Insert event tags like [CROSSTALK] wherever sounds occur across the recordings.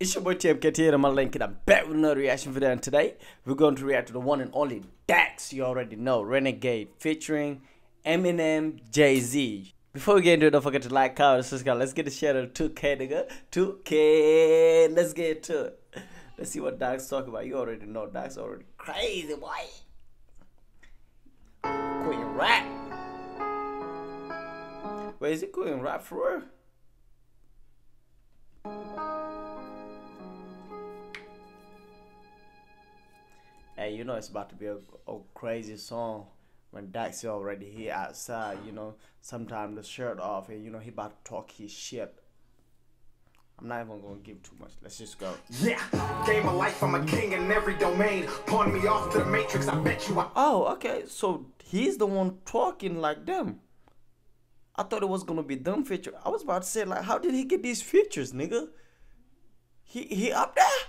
It's your boy TMKT here, I'm Link, and I'm back with another reaction video. And today, we're going to react to the one and only Dax. You already know, Renegade, featuring Eminem, Jay Z. Before we get into it, don't forget to like, comment, subscribe. Let's get the share of 2K, nigga. 2K. Let's get to it. Let's see what Dax talking about. You already know Dax already crazy, boy. Queen rap. Wait, is it Queen rap for real? Know it's about to be a, a crazy song when Daxy already here outside, you know, sometime the shirt off and you know he about to talk his shit. I'm not even gonna give too much. Let's just go. Yeah, game of life, I'm a king in every domain. Pawn me off to the matrix, I bet you I Oh, okay. So he's the one talking like them. I thought it was gonna be them feature. I was about to say like, how did he get these features, nigga? He he up there?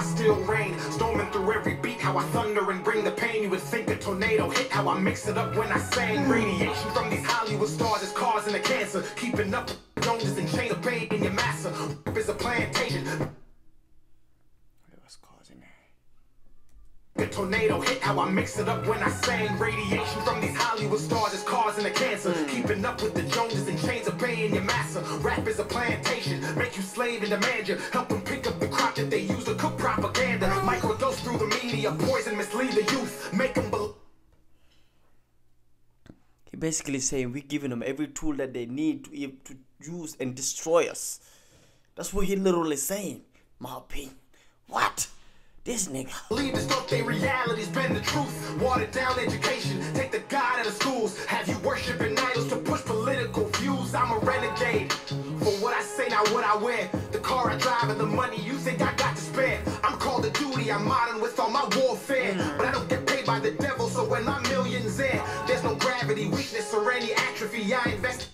I still reign, storming through every beat. How I thunder and bring the pain. You would think a tornado hit. How I mix it up when I sing. Radiation from these Hollywood stars is causing the cancer. Keeping up with Joneses and chain of pain in your massa. Is a plantation. What's causing that? A tornado hit. How I mix it up when I sing. Radiation from these Hollywood stars is causing a cancer. Mm. Keeping up with the Joneses and chains of pain your massa. Rap is a plantation. Make you slave and demand you. Help them pick up the crop that they use basically saying we're giving them every tool that they need to to use and destroy us. That's what he literally saying. My opinion. What? This nigga. The stuff they realities bend the truth. Watered down education, take the God out of schools. Have you worshiping idols to push political views? I'm a renegade. For what I say, not what I wear. The car I drive and the money you think I atrophy. I invest.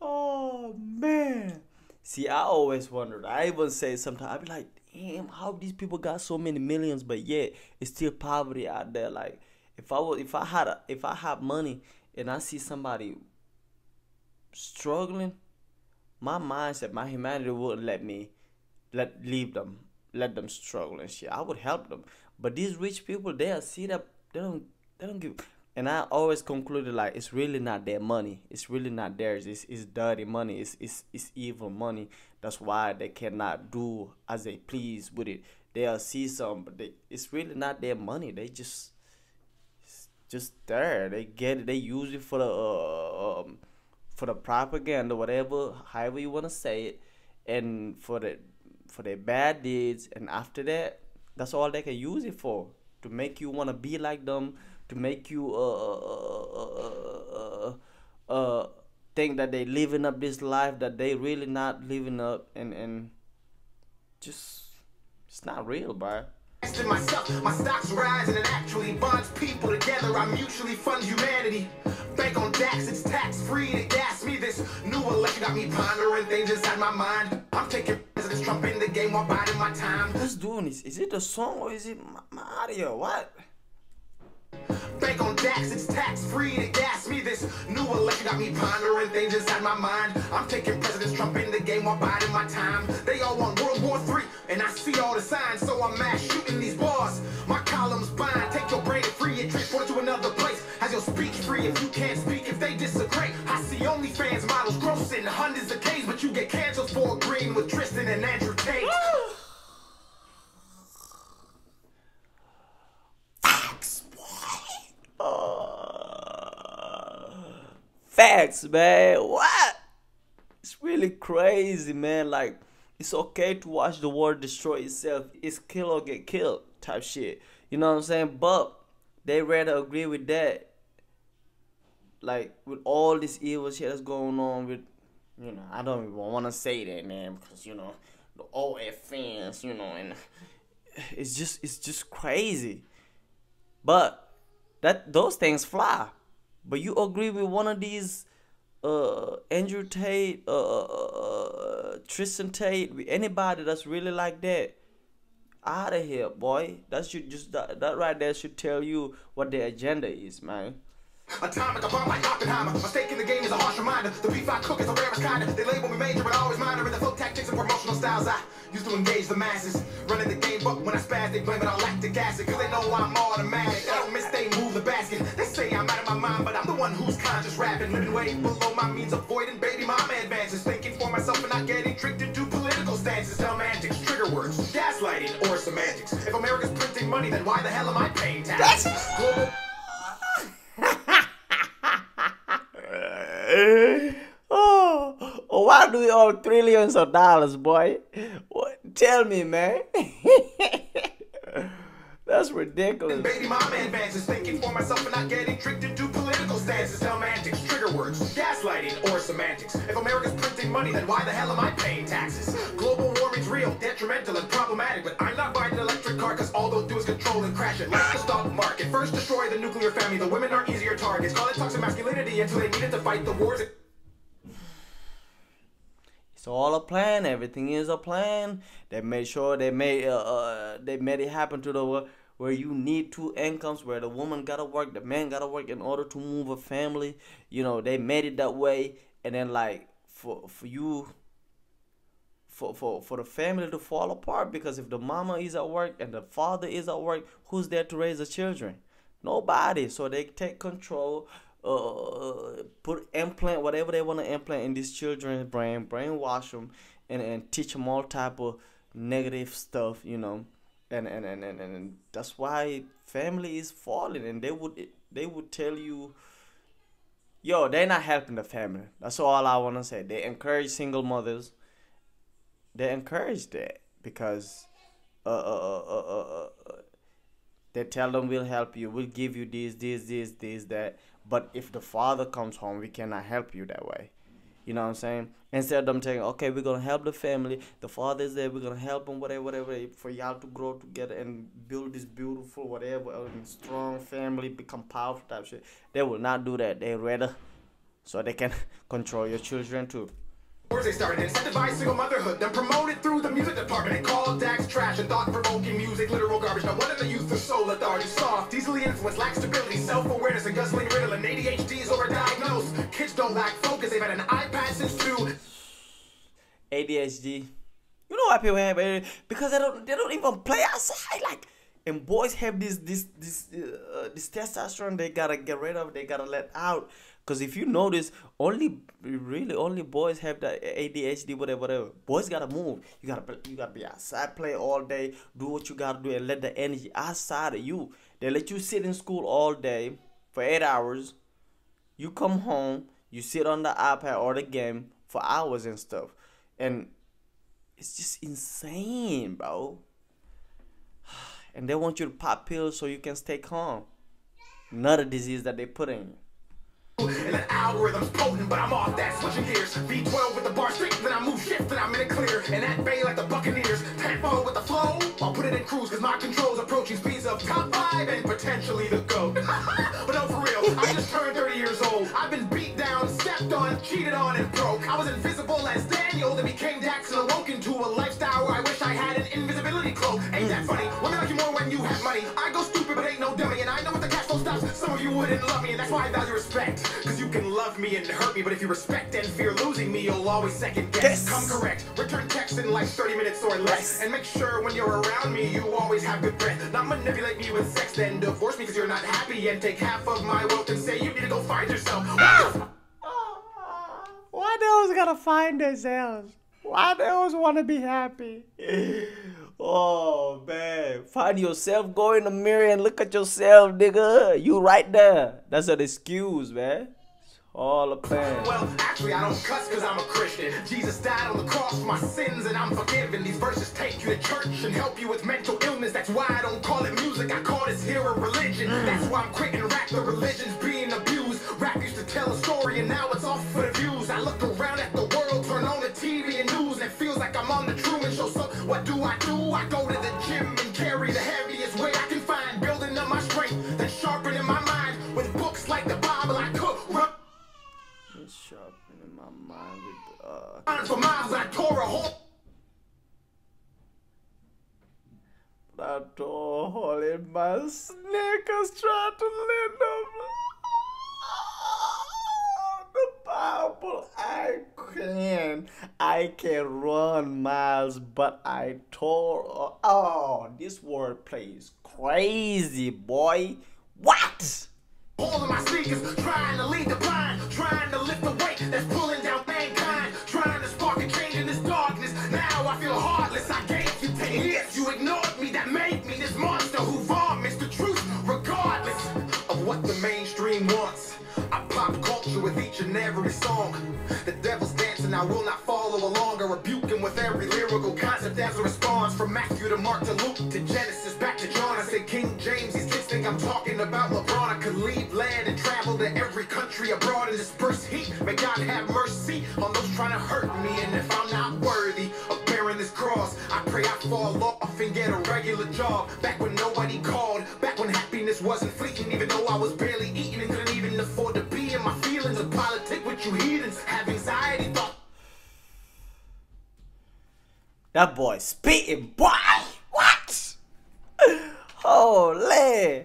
Oh man. See, I always wondered. I even say sometimes I be like, damn, how these people got so many millions, but yet it's still poverty out there. Like, if I was, if I had, a, if I had money and I see somebody struggling, my mindset, my humanity wouldn't let me let leave them, let them struggle and shit. I would help them, but these rich people, they are see that they don't, they don't give. And I always concluded like it's really not their money. It's really not theirs. It's, it's dirty money. It's, it's it's evil money. That's why they cannot do as they please with it. They'll see some, but they, it's really not their money. They just just there. They get it. They use it for the uh, um, for the propaganda, whatever, however you wanna say it, and for the for their bad deeds. And after that, that's all they can use it for to make you wanna be like them, to make you uh uh uh, uh, uh think that they living up this life that they really not living up, and and just it's not real, bro. Myself, my stocks rise and it actually bonds people together. I mutually fund humanity. Bank on DAX, it's tax free to gas me. This new election got me pondering things inside my mind. I'm taking President Trump in the game while biding my time. Who's doing this? Is it a song or is it my, my audio? What? Bank on DAX, it's tax free to gas me. This new election got me pondering things inside my mind. I'm taking President Trump in the game while biding my time. They all want World War III, and I see all the signs, so I'm mass shooting these bars. My columns bind, take your brain and free it, transport it to another place. Has your speech free if you can't speak, facts, man. What? It's really crazy, man. Like, it's okay to watch the world destroy itself. It's kill or get killed type shit. You know what I'm saying? But they rather agree with that. Like, with all this evil shit that's going on with, you know, I don't even want to say that, man, because, you know, the OF fans, you know, and [SIGHS] it's just, it's just crazy. But that those things fly. But you agree with one of these uh Andrew Tate, uh, uh Tristan Tate, anybody that's really like that, out of here, boy. That should just that, that right there should tell you what their agenda is, man. Atomic, a bomb like Oppenheimer. My stake in the game is a harsh reminder. The beef I cook is the rarest kind. They label me major, but I always minor in the flow tactics and promotional styles. I used to engage the masses. Running the game, but when I spaz, they blame it on lactic acid. Cause they know I'm automatic. I don't miss, they move the basket. They say I'm out of my mind, but I'm the one who's conscious rapping. Living way below my means, avoiding baby mama advances. Thinking for myself and not getting tricked into political stances. Dumb antics, trigger words, gaslighting, or semantics. If America's printing money, then why the hell am I paying taxes? Global [LAUGHS] oh, why do we owe trillions of dollars, boy? What? Tell me, man. [LAUGHS] That's ridiculous. Baby mama advances, thinking for myself and not getting tricked into political stances. Dumb antics, trigger words, gaslighting, or semantics. If America's printing money, then why the hell am I paying taxes? Global warming's real, detrimental, and problematic, but I'm not buying an electric car because all they'll do is control and crash it. Like the stock market. First destroy the nuclear family, the women are easier targets. Call it toxic masculinity until they needed to fight the wars. It's all a plan. Everything is a plan. They made sure they made uh, uh they made it happen to the where you need two incomes, where the woman gotta work, the man gotta work in order to move a family. You know, they made it that way, and then like for for you. For, for, for the family to fall apart because if the mama is at work and the father is at work who's there to raise the children nobody so they take control uh, put implant whatever they want to implant in these children's brain brainwash them and, and teach them all type of negative stuff you know and and, and, and, and that's why family is falling and they would they would tell you yo they're not helping the family. That's all i want to say. They encourage single mothers. They encourage that because uh, uh, uh, uh, uh, they tell them we'll help you. We'll give you this this this this that. But if the father comes home we cannot help you that way. You know what I'm saying? Instead of them saying, okay, we're gonna help the family, the father is there, we're gonna help them, whatever, whatever, for y'all to grow together and build this beautiful, whatever, strong family, become powerful type shit. They will not do that. They rather so they can [LAUGHS] control your children too. They started incentivized single motherhood, then promoted through the music department and called Dax trash and thought-provoking music, literal garbage. Now one of the youth is so lethargic, soft, easily influenced, lacks stability, self-awareness, and guzzling Ritalin. ADHD is overdiagnosed. Kids don't lack focus. They've had an iPad since two. ADHD. You know why people have ADHD? Because they don't they don't even play outside. Like and boys have this this this uh, this testosterone they gotta get rid of. They gotta let out. Because if you notice, only really only boys have that ADHD, whatever, whatever. Boys gotta move. You gotta you gotta be outside, play all day, do what you gotta do, and let the energy outside of you. They let you sit in school all day for eight hours. You come home, you sit on the iPad or the game for hours and stuff, and it's just insane, bro. [SIGHS] And they want you to pop pills so you can stay calm. Another disease that they put in you. And that algorithm's potent, but I'm off that switching gears. V12 with the bar straight, then I move shift, then I'm in it clear. And that bay like the Buccaneers. Tempo with the flow, I'll put it in cruise, cause my control's approaching speeds of top five and potentially the GOAT. [LAUGHS] but no, for real, I just turned 30 years old. I've been beat down, stepped on, cheated on, and broke. I was invisible as Daniel, then became Dax and awoke into a lifestyle where I wish I had an invisibility cloak. Ain't that funny? Women like you more when you have money. I go you wouldn't love me, and that's why I value respect. Cause you can love me and hurt me, but if you respect and fear losing me, you'll always second guess. Yes. Come correct. Return text in like 30 minutes or less. And make sure when you're around me, you always have good breath. Not manipulate me with sex, then divorce me because you're not happy and take half of my wealth and say you need to go find yourself. Ah! Why they always gotta find themselves? Why they always wanna be happy? Oh man, find yourself. Go in the mirror and look at yourself, nigga. You right there. That's an excuse, man. All a plan. Well, actually, I don't cuss because I'm a Christian. Jesus died on the cross for my sins and I'm forgiven. These verses take you to church and help you with mental illness. That's why I don't call it music. I call this here a religion. That's why I'm quitting rap. The religion's being abused. Rap used to tell a story and now it's off for the views. I look around darling. My snake trying to land them the Bible. I can. I can run miles, but I tore. Oh, this wordplay plays crazy, boy. What? All of my sneakers trying to lead the blind, trying to lift the weight that's pulling. With each and every song. The devil's dancing, I will not follow along. I rebuke him with every lyrical concept as a response. From Matthew to Mark to Luke to Genesis back to John. I say King James, these kids think I'm talking about LeBron. I could leave land and travel to every country abroad and disperse heat. May God have mercy on those trying to hurt me. And if I'm not worthy of bearing this cross, I pray I fall off and get a regular job. Back when nobody called, That boy spitting, boy. What? Holy.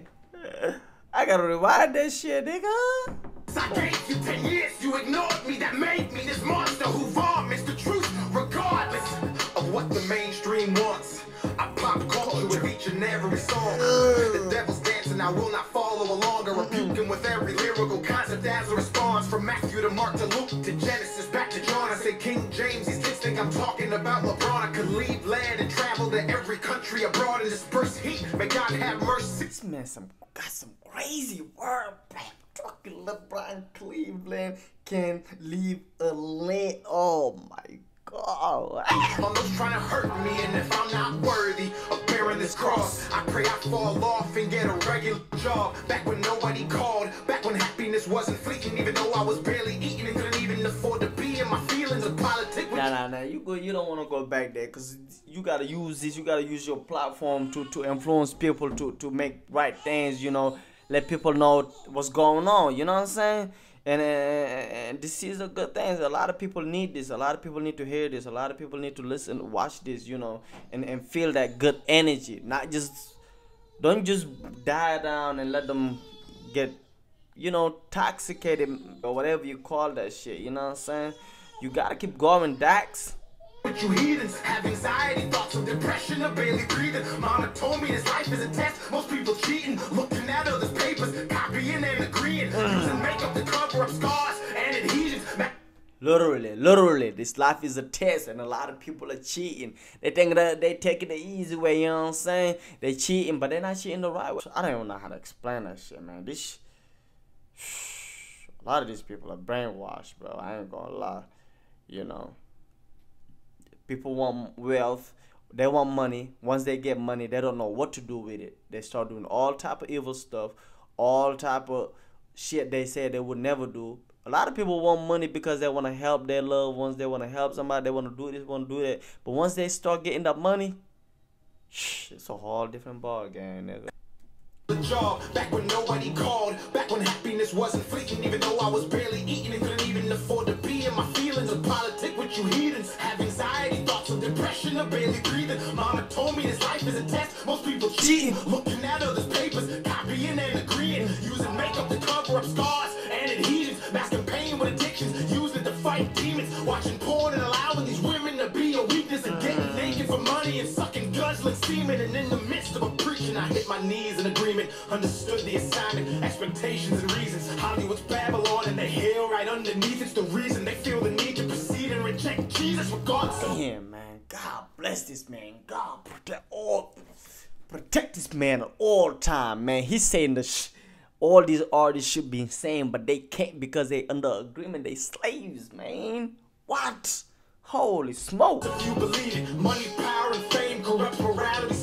I gotta rewind that shit, nigga. I gave you 10 years, you ignored me, that made me this monster who vomits the truth, regardless of what the mainstream wants. I pop culture with each and every song. The devil's dancing, I will not follow along. I rebuke him with every lyrical concept as a response. From Matthew to Mark to Luke to Genesis back to John. I say King James, these I'm talking about LeBron. I could leave land and travel to every country abroad and disperse heat. May God have mercy. This man some got some crazy word. Talking LeBron Cleveland can leave a lane. Oh my god. on those trying to hurt me. And if I'm not worthy of bearing this cross, I pray I fall off and get a regular job. Back when nobody called, back when happiness wasn't fleeting, even though I was barely eating and couldn't even afford to be in my feelings of politics. Nah, nah, nah. You go. You don't want to go back there because you gotta use this. You gotta use your platform to to influence people to to make right things. You know, let people know what's going on. You know what I'm saying? And, and this is a good thing. A lot of people need this. A lot of people need to hear this. A lot of people need to listen, watch this. You know, and and feel that good energy. Not just don't just die down and let them get you know toxicated or whatever you call that shit. You know what I'm saying? You gotta keep going, Dax. But you heathens have anxiety, thoughts of depression, or barely breathing. Mama told me this life is a test. Most people cheating, looking at others' papers, copying and agreeing, using makeup to cover up scars and adhesions. Literally, literally, this life is a test, and a lot of people are cheating. They think that they taking the easy way. You know what I'm saying? They cheating, but they're not cheating the right way. I don't even know how to explain that shit, man. This, a lot of these people are brainwashed, bro. I ain't gonna lie. You know, people want wealth. They want money. Once they get money, they don't know what to do with it. They start doing all type of evil stuff, all type of shit they said they would never do. A lot of people want money because they want to help their loved ones. They want to help somebody. They want to do this, want to do that. But once they start getting that money, it's a whole different ball game, nigga. Job back when nobody called back when happiness wasn't fleeting even though i was barely eating and couldn't even afford to be in my feelings. Of politic with you heathens have anxiety thoughts of depression or barely breathing. Mama told me this life is a test. Most people cheating looking at others papers copying and agreeing using makeup to cover up scars hit my knees in agreement understood the assignment expectations and reasons Hollywood's Babylon and the hell right underneath it's the reason they feel the need to proceed and reject Jesus regardless Yeah, man. God bless this man. God protect all, protect this man at all time, man. He's saying the sh- all these artists should be insane, but they can't because they under agreement. They slaves, man. What? Holy smoke! If you believe it, money, power, and fame corrupt morality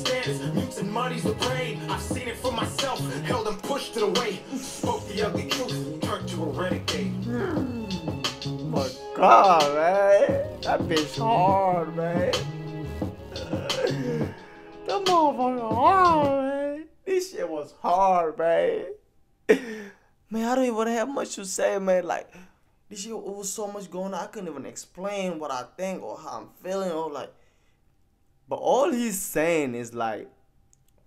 muddies the brain. I've seen it for myself, held and pushed to the way. Spoke the ugly truth, turned to a renegade. Hmm. my God, man. That bitch hard, man. That motherfucker hard, man. This shit was hard, man. Man, I don't even have much to say, man. Like, this shit, it was so much going on. I couldn't even explain what I think or how I'm feeling or like. But all he's saying is like,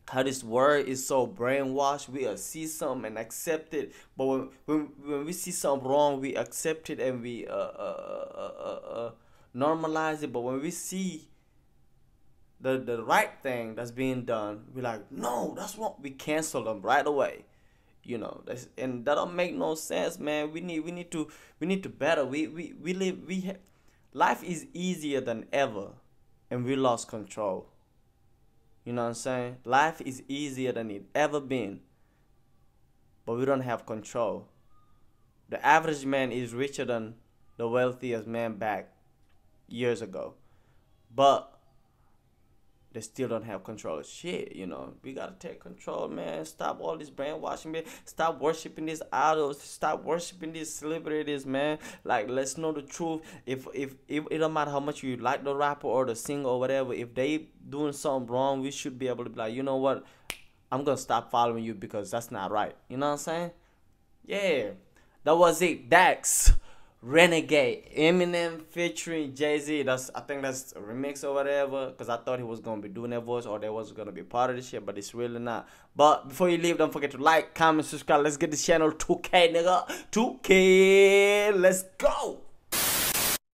how this word is so brainwashed. We uh, see something and accept it, but when, when when we see something wrong, we accept it and we uh uh uh uh, uh normalize it. But when we see the the right thing that's being done, we're like, no, that's what we cancel them right away. You know, that's and that don't make no sense, man. We need we need to we need to better. We we we live we ha- life is easier than ever, and we lost control. You know what I'm saying? Life is easier than it ever been, but we don't have control. The average man is richer than the wealthiest man back years ago, but they still don't have control of shit. You know, we gotta take control, man. Stop all this brainwashing, man. Stop worshiping these idols. Stop worshiping these celebrities, man. Like, let's know the truth. If if, if it don't matter how much you like the rapper or the singer or whatever, if they doing something wrong, we should be able to be like, you know what, I'm gonna stop following you because that's not right. You know what I'm saying? Yeah, that was it. Dax. Renegade, Eminem featuring Jay Z. That's I think that's a remix or whatever. Cause I thought he was gonna be doing that voice or that was gonna be part of this shit, but it's really not. But before you leave, don't forget to like, comment, subscribe. Let's get the channel 2K, nigga. 2K. Let's go.